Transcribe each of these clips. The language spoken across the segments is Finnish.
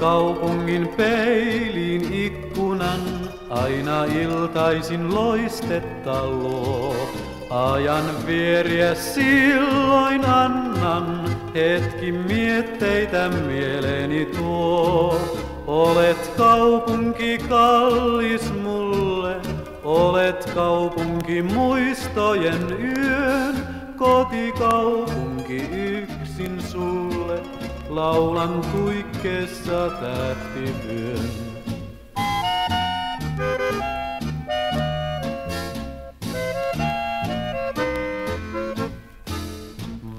kaupungin peiliin ikkunan, aina iltaisin loistetta luo. Ajan vieriä silloin annan, hetki mietteitä mieleeni tuo. Olet kaupunki kallis mulle, olet kaupunki muistojen yön, kotikaupunki yksin sulle, laulan tuikkeessa tähtivyön.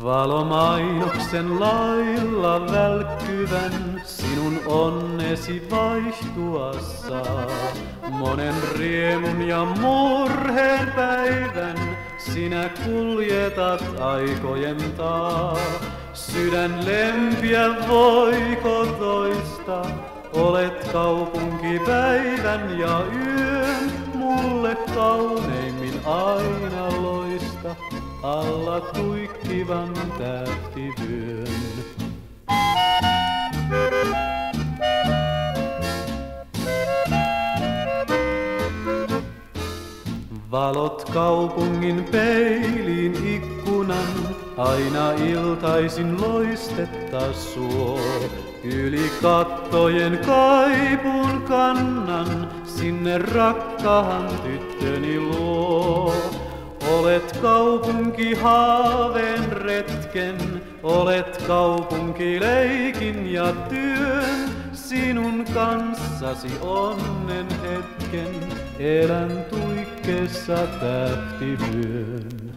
Valomainoksen lailla välkkyvän sinun onnesi vaihtuassa. Monen riemun ja murheen päivän sinä kuljetat aikojen taa. Sydän lempiä voiko toista, olet kaupunki päivän ja yön, mulle kauneimmin aina loista alla tuikkivan tähtivyön. Valot kaupungin peiliin ikkunan, aina iltaisin loistetta suo. Yli kattojen kaipun kannan, sinne rakkaan tyttöni luo. Olet kaupunki haaveen retken, olet kaupunki leikin ja työn. Sinun kanssasi onnen hetken, elän tuikkeessa tähtivyön.